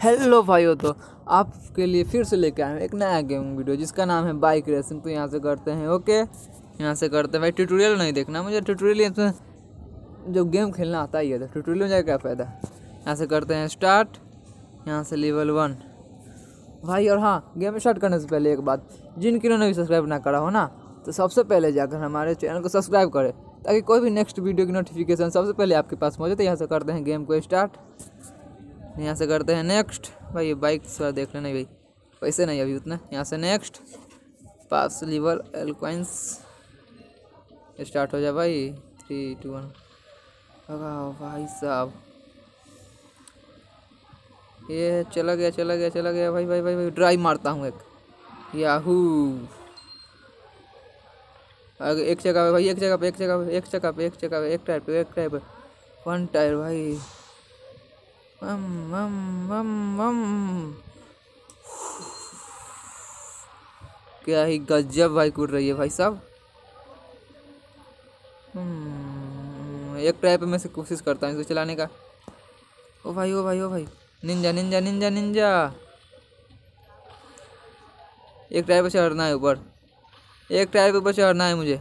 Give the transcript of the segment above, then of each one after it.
Hello भाइयों तो आपके लिए फिर से लेके आए हैं एक नया गेम वीडियो, जिसका नाम है बाइक रेसिंग। तो यहाँ से करते हैं, ओके? यहाँ से करते हैं। भाई ट्यूटोरियल नहीं देखना, मुझे ट्यूटोरियल में जब गेम खेलना आता ही है तो ट्यूटोरियल में जाए क्या फ़ायदा? यहाँ से करते हैं स्टार्ट यहाँ से लेवल वन भाई, और हाँ गेम स्टार्ट करने से पहले एक बात जिन किन्हों ने भी सब्सक्राइब ना करा हो ना तो सबसे पहले जाकर हमारे चैनल को सब्सक्राइब करें, ताकि कोई भी नेक्स्ट वीडियो की नोटिफिकेशन सबसे पहले आपके पास पहुँचे। तो यहाँ से करते हैं गेम को स्टार्ट यहाँ से करते हैं नेक्स्ट भाई बाइक थोड़ा देख लेना भाई। पैसे नहीं अभी उतना। यहाँ से नेक्स्ट पास लीवर एलक्वाइंस स्टार्ट हो जाए भाई। थ्री टू वन भाई साहब। ये चला गया चला गया चला गया। भाई भाई भाई भाई ड्राइव मारता हूँ एक। याहू आगे एक जगह पे भाई, एक जगह पे, एक जगह पे, एक जगह पे, एक जगह पे, एक टायर पे, एक टायर पे। वन टायर भाई। मम मम मम मम क्या ही गजब भाई कूद रही है भाई साहब। हम्म, एक टायर पे मैं से कोशिश करता हूँ इसको चलाने का। ओ भाई ओ भाई ओ भाई। Ninja ninja ninja ninja. एक टायर पर चढ़ना है ऊपर। एक टायर पे ऊपर चढ़ना है मुझे।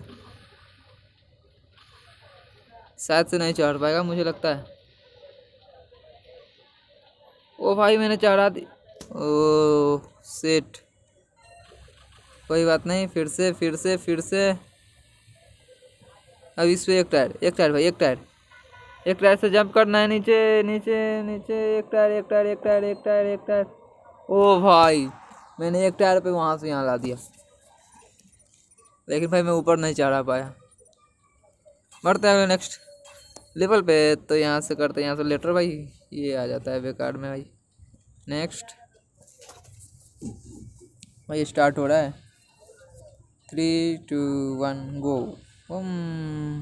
शायद से नहीं चढ़ पाएगा मुझे लगता है। ओ भाई, मैंने चढ़ा दी। ओ सेट कोई बात नहीं, फिर से फिर से फिर से। अब इस पे एक टायर एक टायर भाई, एक टायर। एक टायर से जंप करना है, नीचे नीचे नीचे। एक टायर एक टायर एक टायर एक टायर एक टायर। ओ भाई, मैंने एक टायर पे वहाँ से यहाँ ला दिया। लेकिन भाई, मैं ऊपर नहीं चढ़ा पाया। बढ़ते हैं नेक्स्ट लेवल पे तो यहाँ से करते हैं, यहाँ से लेटर भाई। ये आ जाता है बेकार में भाई। नेक्स्ट भाई स्टार्ट हो रहा है। थ्री टू वन गो ओम।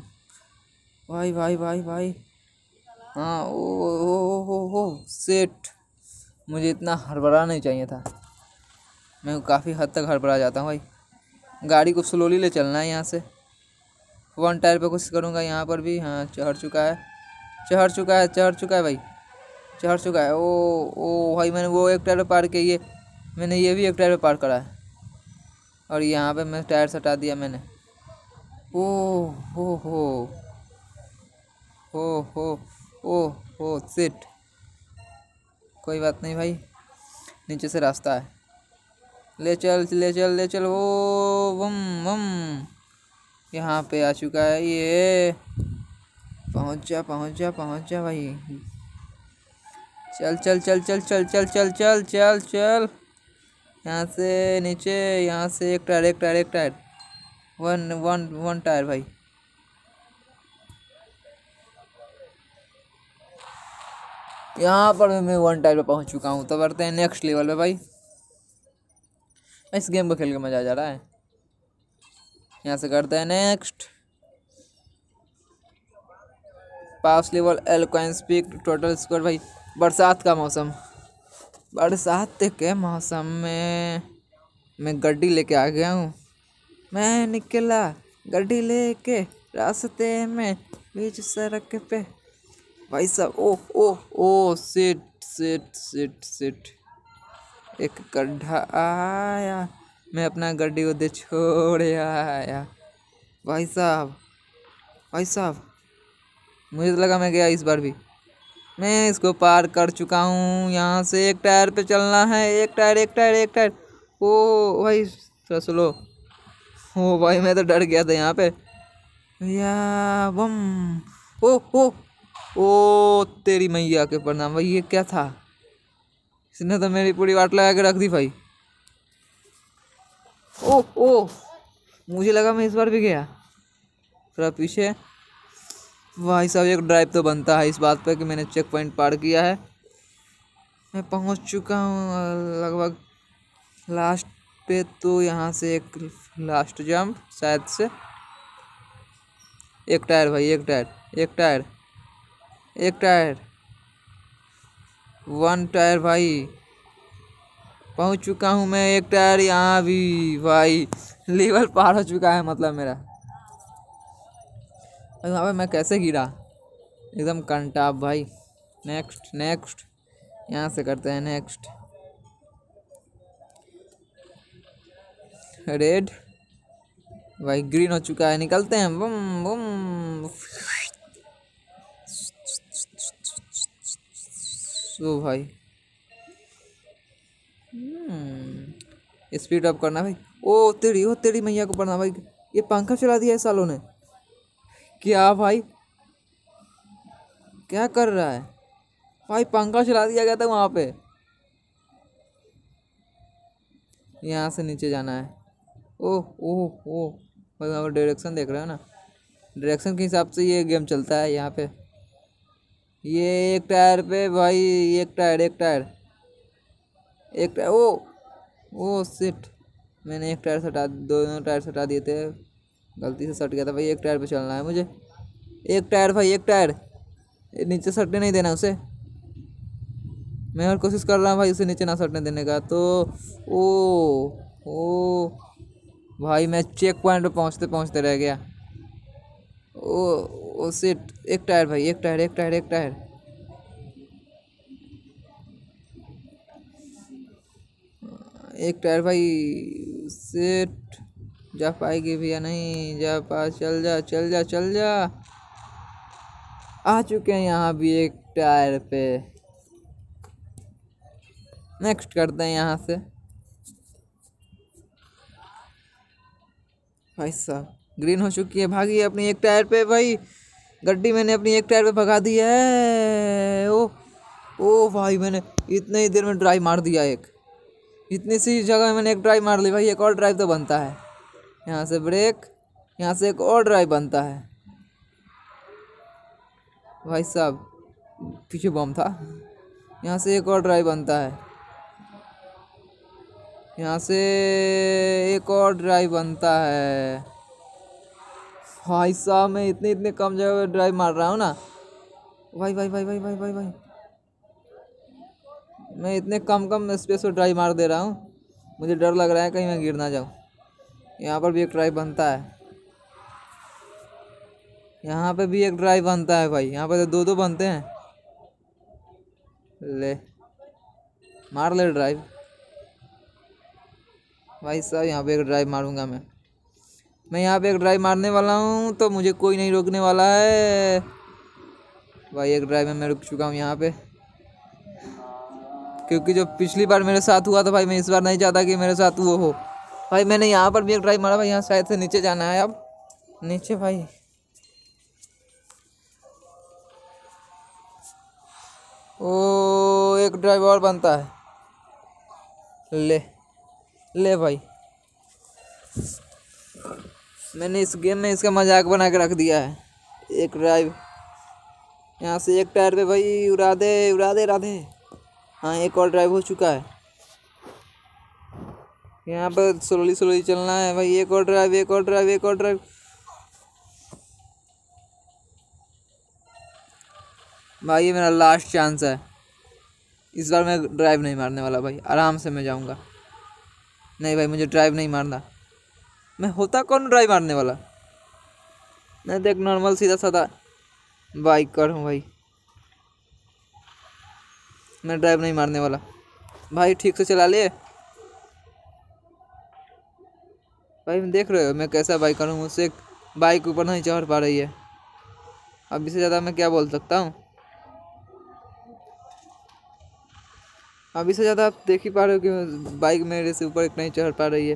भाई भाई भाई भाई। हाँ ओ हो ओ ओ सेट मुझे इतना हड़बड़ा नहीं चाहिए था। मैं काफ़ी हद तक हड़बड़ा जाता हूँ भाई। गाड़ी को स्लोली ले चलना है यहाँ से। वन टायर पे कोशिश करूँगा, यहाँ पर भी। हाँ चढ़ चुका है। चढ़ चुका है, चढ़ चुका है भाई। चढ़ चुका है। ओ ओ भाई, मैंने वो एक टायर पार किया, ये मैंने ये भी एक टायर पार करा है। और यहाँ पे मैं टायर सटा दिया मैंने। ओ, हो हो हो हो, ओ, हो सिट कोई बात नहीं भाई, नीचे से रास्ता है। ले चल ले चल ले चल, ओ, वम वम। यहाँ पे आ चुका है ये। पहुँच जा पहुँच जा पहुँच जा भाई। चल चल चल चल चल चल चल चल चल चल। यहाँ से नीचे, यहाँ से एक टायर एक टायर एक tyre. One one one tyre भाई। यहाँ पर मैं वन टायर पे पहुँच चुका हूँ। तो बढ़ते हैं नेक्स्ट लेवल पे भाई। इस गेम को खेल के मज़ा आ जा रहा है। यहाँ से करते हैं नेक्स्ट पास लेवल एल कॉइन स्पीक टोटल स्कोर भाई। बरसात का मौसम। बरसात के मौसम में मैं गड्डी लेके आ गया हूँ। मैं निकला गड्डी लेके रास्ते में बीच सड़क पे। भाई साहब, ओ ओ ओ सिट सिट सिट सिट एक गड्ढा आया, मैं अपना गड्डी दे छोड़ आया। भाई साहब भाई साहब, मुझे तो लगा मैं गया इस बार भी। मैं इसको पार कर चुका हूँ। यहाँ से एक टायर पे चलना है। एक टायर एक टायर एक टायर। ओ भाई, थोड़ा स्लो ओ भाई, मैं तो डर गया था यहाँ पे। या, बम। ओ ओ ओ, तेरी मैया के प्रणाम। भाई, ये क्या था? इसने तो मेरी पूरी वाट लगा के रख दी भाई। ओ ओ, मुझे लगा मैं इस बार भी गया। थोड़ा पीछे। भाई साहब एक ड्राइव तो बनता है इस बात पर कि मैंने चेक पॉइंट पार किया है। मैं पहुँच चुका हूँ लगभग लास्ट पे तो यहाँ से एक लास्ट जंप शायद से। एक टायर भाई, एक टायर एक टायर एक टायर। वन टायर भाई। पहुँच चुका हूँ मैं एक टायर, यहाँ भी भाई। लेवल पार हो चुका है मतलब मेरा। पे मैं कैसे गिरा? एकदम कंटाप भाई। नेक्स्ट नेक्स्ट यहाँ से करते हैं नेक्स्ट रेड भाई ग्रीन हो चुका है। निकलते हैं। बम बम। सो भाई। स्पीड अप करना, भाई। ओ, तेरी ओ, तेरी मैया को पढ़ना, भाई। ये पंखा चला दिया है सालों ने। क्या भाई? क्या कर रहा है? भाई, पंखा चला दिया गया था वहाँ पे। यहाँ से नीचे जाना है। ओह ओह ओह। भाई, वहाँ पर डायरेक्शन देख रहे हो ना? डायरेक्शन के हिसाब से ये गेम चलता है यहाँ पे। ये एक टायर पे भाई, एक टायर एक टायर। एक टायर ओ ओ सिट मैंने एक टायर सटा दोनों टायर सटा दिए थे। गलती से सट गया था भाई, एक टायर पे चलना है मुझे। एक टायर भाई, एक टायर। नीचे सटने नहीं देना उसे। मैं और कोशिश कर रहा हूँ भाई उसे नीचे ना सटने देने का तो ओ ओ। भाई, मैं चेक पॉइंट पे पहुँचते पहुँचते रह गया। ओ ओ सिट एक टायर भाई, एक टायर एक टायर एक टायर। एक टायर भाई सेट जा पाएगी भैया? नहीं, जा पा, चल जा चल जा चल जा। आ चुके हैं यहाँ भी एक टायर पे। नेक्स्ट करते हैं यहाँ से। भाई साहब ग्रीन हो चुकी है, भागी अपनी एक टायर पे। भाई, गड्डी मैंने अपनी एक टायर पे भगा दी है। ओ ओ भाई, मैंने इतने ही देर में ड्राइव मार दिया एक। इतनी सी जगह मैंने एक ड्राइव मार ली, भाई, एक और ड्राइव तो बनता है। यहाँ से ब्रेक यहाँ से एक और ड्राइव बनता है। भाई साहब, पीछे बम था। यहाँ से एक और ड्राइव बनता है। यहाँ से एक और ड्राइव बनता है। भाई साहब, मैं इतने इतने कम जगह पे ड्राइव मार रहा हूँ ना। भाई भाई भाई भाई भाई भाई भाई। मैं इतने कम कम स्पेस पर ड्राइव मार दे रहा हूँ। मुझे डर लग रहा है कहीं मैं गिर ना जाऊँ। यहाँ पर भी एक ड्राइव बनता है। यहाँ पे भी एक ड्राइव बनता है भाई। यहाँ पे तो दो दो बनते हैं। ले, मार ले ड्राइव भाई साहब, यहाँ पे एक ड्राइव मारूँगा मैं। मैं यहाँ पे एक ड्राइव मारने वाला हूँ तो मुझे कोई नहीं रोकने वाला है। भाई, एक ड्राइव में मैं रुक चुका हूँ यहाँ पे। क्योंकि जो पिछली बार मेरे साथ हुआ था भाई, मैं इस बार नहीं चाहता कि मेरे साथ वो हो। भाई, मैंने यहाँ पर भी एक ड्राइव मारा भाई, यहाँ शायद से नीचे जाना है अब। नीचे भाई। ओ, एक ड्राइव और बनता है। ले ले भाई। मैंने इस गेम में इसका मज़ाक बना के रख दिया है। एक ड्राइव यहाँ से एक टायर पे भाई, उड़ा दे उड़ा दे दे। हाँ एक और ड्राइव हो चुका है। यहाँ पर स्लोली स्लोली चलना है, भाई, एक और ड्राइव एक और ड्राइव एक और ड्राइव भाई, ये मेरा लास्ट चांस है। इस बार मैं ड्राइव नहीं मारने वाला, भाई। आराम से मैं जाऊँगा। नहीं भाई, मुझे ड्राइव नहीं मारना। मैं होता कौन ड्राइव मारने वाला? मैं देख नॉर्मल सीधा साधा बाइक कर हूँ, भाई। मैं ड्राइव नहीं मारने वाला। भाई, ठीक से चला ले। भाई देख रहे हो मैं कैसा बाइक करूँ? मुझसे बाइक ऊपर नहीं चढ़ पा रही है। अब इससे ज़्यादा मैं क्या बोल सकता हूँ? अभी से ज़्यादा आप देख ही पा रहे हो कि बाइक मेरे से ऊपर नहीं चढ़ पा रही है।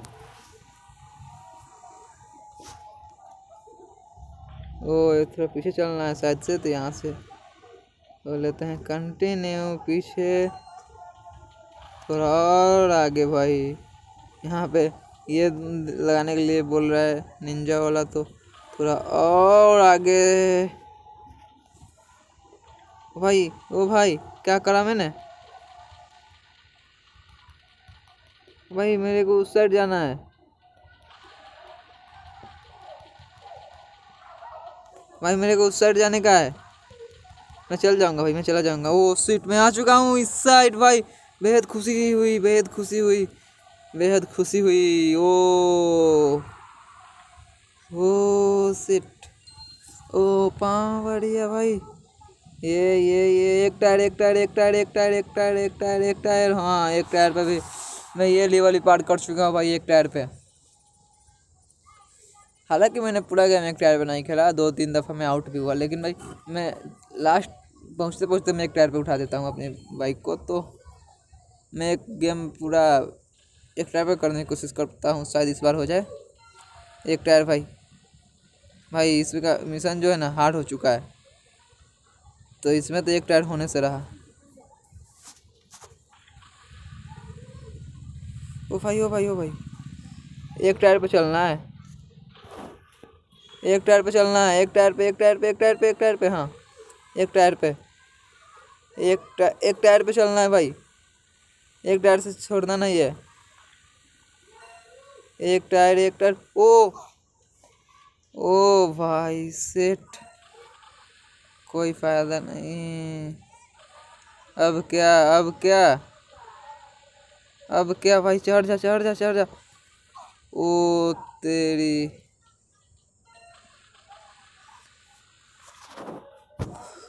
ओ थोड़ा पीछे चलना है शायद से तो यहाँ से। तो लेते हैं कंटिन्यू पीछे। थोड़ा और आगे भाई। यहाँ पे ये लगाने के लिए बोल रहा है निंजा वाला तो थोड़ा और आगे। भाई, ओ भाई, क्या करा मैंने? भाई, मेरे को उस साइड जाना है। भाई, मेरे को उस साइड जाने का है। मैं चल जाऊँगा भाई, मैं चला जाऊँगा। ओ सीट में आ चुका हूँ इस साइड भाई। बेहद खुशी हुई, बेहद खुशी हुई। बेहद खुशी हुई। ओ ओ, सिट। ओ पाँव बढ़िया भाई। ये ये ये, एक टायर एक टायर एक टायर एक टायर एक टायर एक टायर एक टायर। हाँ एक टायर पे भी। मैं ये लेवल ही पार कर चुका हूँ भाई, एक टायर पे। हालाँकि मैंने पूरा गेम एक टायर पे नहीं खेला, दो, तीन दफ़ा मैं आउट भी हुआ, लेकिन भाई, मैं लास्ट पहुँचते पहुँचते मैं एक टायर पे उठा देता हूँ अपनी बाइक को तो मैं एक गेम पूरा एक टायर पर करने की कोशिश करता हूँ शायद इस बार हो जाए एक टायर भाई भाई इसका मिशन जो है ना हार्ड हो चुका है तो इसमें तो एक टायर होने से रहा ओ भाई ओ भाई ओ भाई एक टायर पे चलना है एक टायर पे चलना है एक टायर पे एक टायर पे एक टायर पे एक टायर पे हाँ एक टायर पे एक टायर एक टायर पे चलना है भाई एक टायर से छोड़ना नहीं है एक टायर एक टायर। ओ ओ भाई, सेठ। कोई फ़ायदा नहीं। अब क्या अब क्या? अब क्या भाई? चढ़ जा चढ़ जा चढ़ जा। ओ तेरी।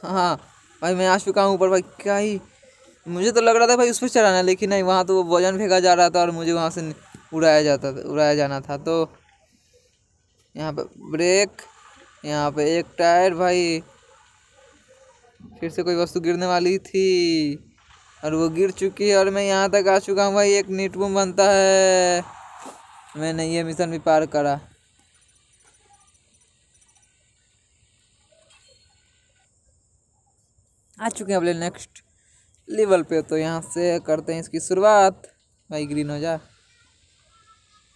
हाँ भाई, मैं आ चुका हूँ ऊपर। भाई, क्या ही? मुझे तो लग रहा था भाई उस पर चढ़ाना लेकिन नहीं, वहाँ तो वो वज़न फेंका जा रहा था और मुझे वहाँ से उड़ाया जाता था, उड़ाया जाना था। तो यहाँ पे ब्रेक, यहाँ पे एक टायर भाई। फिर से कोई वस्तु गिरने वाली थी और वो गिर चुकी है और मैं यहाँ तक आ चुका हूँ भाई, एक नीट बूम बनता है। मैंने ये मिशन भी पार करा। आ चुके हैं अपने नेक्स्ट लेवल पे तो यहाँ से करते हैं इसकी शुरुआत। भाई ग्रीन हो जा।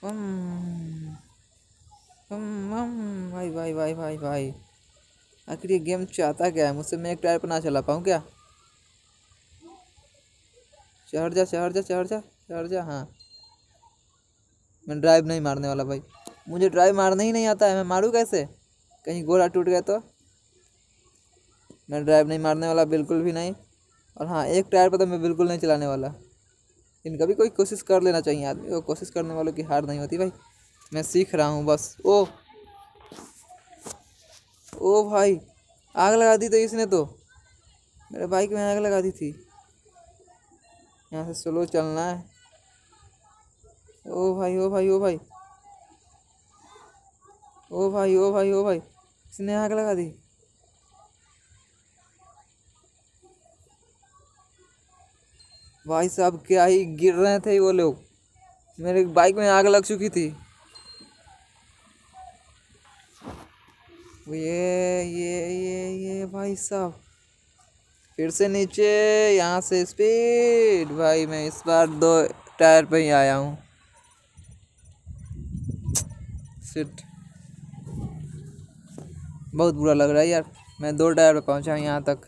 भाई भाई भाई भाई भाई आखिर ये गेम चाहता क्या है? मुझसे मैं एक टायर पर ना चला पाऊँ क्या? चढ़ जा चढ़ जा चढ़ जा चढ़ जा हाँ। मैं ड्राइव नहीं मारने वाला भाई। मुझे ड्राइव मारना ही नहीं आता है। मैं मारूँ कैसे? कहीं गोला टूट गया तो। मैं ड्राइव नहीं मारने वाला, बिल्कुल भी नहीं। और हाँ एक टायर पर तो मैं बिल्कुल नहीं चलाने वाला। इनका भी कोई कोशिश कर लेना चाहिए आदमी को, कोशिश करने वालों की हार नहीं होती भाई। मैं सीख रहा हूँ बस। ओ ओ भाई, आग लगा दी तो इसने तो। मेरे बाइक में आग लगा दी थी। यहाँ से स्लो चलना है। ओ भाई ओ भाई ओ भाई। ओ भाई ओ भाई ओ भाई। इसने आग लगा दी। भाई साहब क्या ही गिर रहे थे वो लोग। मेरे बाइक में आग लग चुकी थी। ये ये ये ये भाई साहब। फिर से नीचे, यहाँ से स्पीड। भाई मैं इस बार दो टायर पे ही आया हूँ। सिट बहुत बुरा लग रहा है यार। मैं दो टायर पे पहुँचा यहाँ तक।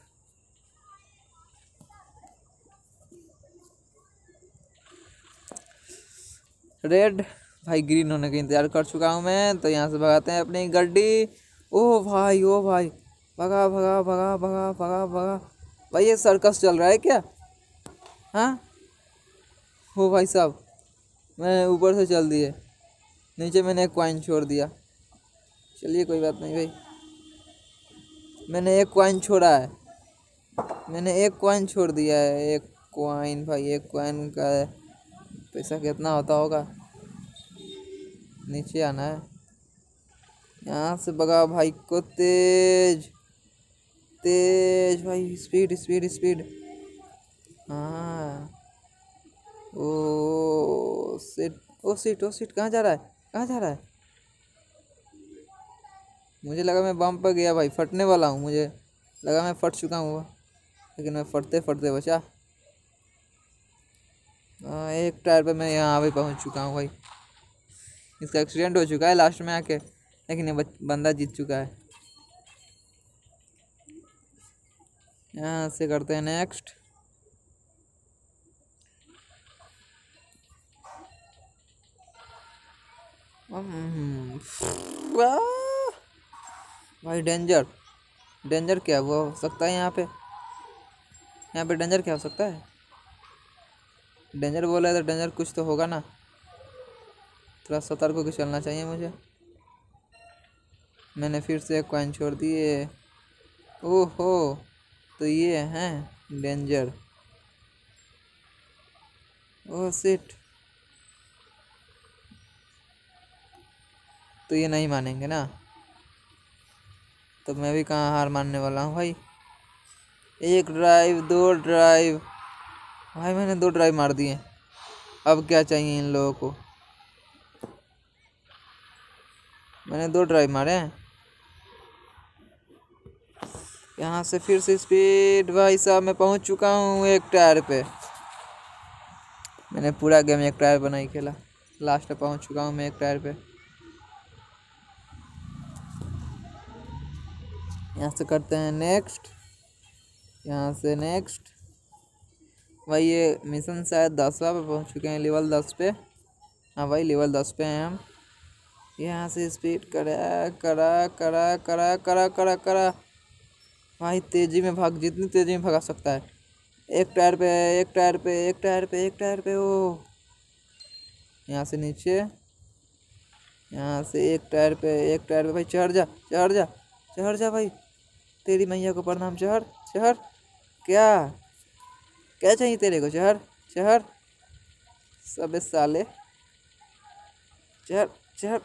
रेड। भाई ग्रीन होने का इंतज़ार कर चुका हूँ मैं तो यहाँ से भगाते हैं अपनी गड्डी। ओ भाई ओ भाई। भगा भगा भगा भगा भगा भगा। भाई ये सर्कस चल रहा है क्या? हाँ? हो भाई साहब, मैं ऊपर से चल दिए। नीचे मैंने एक कॉइन छोड़ दिया। चलिए कोई बात नहीं भाई। मैंने एक कॉइन छोड़ा है। मैंने एक कॉइन छोड़ दिया है। एक कॉइन भाई, एक कॉइन का पैसा कितना होता होगा? नीचे आना है। यहाँ से बगा भाई को। तेज। तेज भाई स्पीड स्पीड स्पीड हाँ। ओ सीट ओ सीट ओ सीट कहाँ जा रहा है? कहाँ जा रहा है? मुझे लगा मैं बम पर गया भाई, फटने वाला हूँ मुझे। लगा मैं फट चुका हूँ। लेकिन मैं फटते फटते बचा। हाँ एक टायर पे मैं यहाँ भी पहुँच चुका हूँ भाई। इसका एक्सीडेंट हो चुका है लास्ट में आके, लेकिन ये बंदा जीत चुका है। यहाँ से करते हैं नेक्स्ट भाई डेंजर डेंजर क्या हो सकता है यहाँ पे। यहाँ पे डेंजर क्या हो सकता है? डेंजर बोला है तो डेंजर कुछ तो होगा ना। थोड़ा सतर्क होकर चलना चाहिए मुझे। मैंने फिर से कॉइन छोड़ दिए। ओहो तो ये हैं डेंजर। ओह सिट तो ये नहीं मानेंगे ना। तो मैं भी कहाँ हार मानने वाला हूँ भाई। एक ड्राइव दो ड्राइव भाई, मैंने दो ड्राइव मार दिए अब क्या चाहिए इन लोगों को? मैंने दो ड्राइव मारे हैं। यहाँ से फिर से स्पीड भाई साहब, मैं पहुँच चुका हूँ एक टायर पे। मैंने पूरा गेम एक टायर बनाई खेला। लास्ट पे पहुँच चुका हूँ मैं एक टायर पे। यहाँ से करते हैं नेक्स्ट यहाँ से नेक्स्ट भाई ये मिशन शायद दसवा पे पहुँच चुके हैं लेवल दस पे। हाँ भाई लेवल दस पे हैं हम। यहाँ से स्पीड करा करा करा करा करा करा करा। भाई तेज़ी में भाग, जितनी तेज़ी में भगा सकता है। एक टायर पे, एक टायर पे, एक टायर पे, एक टायर पे, ओ। यहाँ से नीचे। यहाँ से एक टायर पे, एक टायर पे। भाई चढ़ जा चढ़ जा चढ़ जा भाई। तेरी मैया को प्रणाम, चढ़ चढ़। क्या? क्या चाहिए तेरे को, चढ़ चढ़। सब साले। चढ़ चढ़।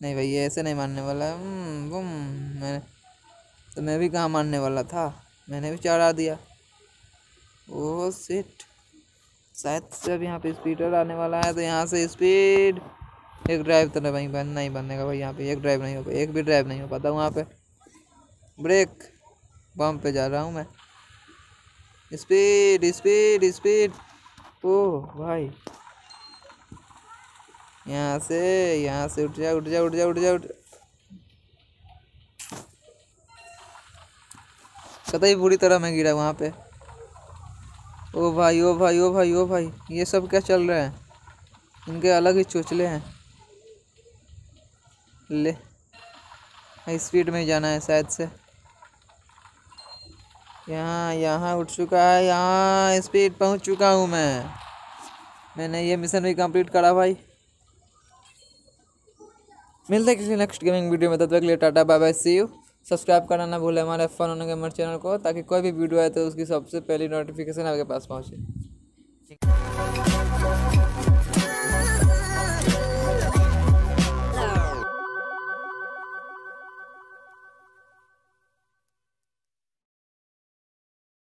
नहीं भाई, ये ऐसे नहीं मानने वाला। बुम मैं तो मैं भी कहाँ मानने वाला था? मैंने भी चढ़ा दिया। ओह सिट शायद जब यहाँ पे स्पीडर आने वाला है तो यहाँ से स्पीड एक ड्राइव तो नहीं बन नहीं बनने का भाई, यहाँ पे एक ड्राइव नहीं हो पाई एक भी ड्राइव नहीं हो पाता वहाँ पे। ब्रेक बम पे जा रहा हूँ मैं। स्पीड स्पीड स्पीड ओह भाई। यहाँ से यहाँ से, उठ जा उठ जा उठ जा उठ जा, उठ कतई बुरी तरह मैं गिरा वहाँ पे। ओ भाई ओ भाई ओ भाई ओ भाई, ये सब क्या चल रहा है? इनके अलग ही चोचले हैं। ले स्पीड में जाना है शायद से। यहाँ यहाँ उठ चुका है, यहाँ स्पीड पहुँच चुका हूँ मैं। मैंने ये मिशन भी कंप्लीट करा भाई। मिलते हैं किसी नेक्स्ट गेमिंग वीडियो में, तब तक लिए Tata bye bye see you subscribe करना ना भूलें हमारे फन होने गेमर चैनल को, ताकि कोई भी वीडियो आए तो उसकी सबसे पहली नोटिफिकेशन आपके पास पहुँचे।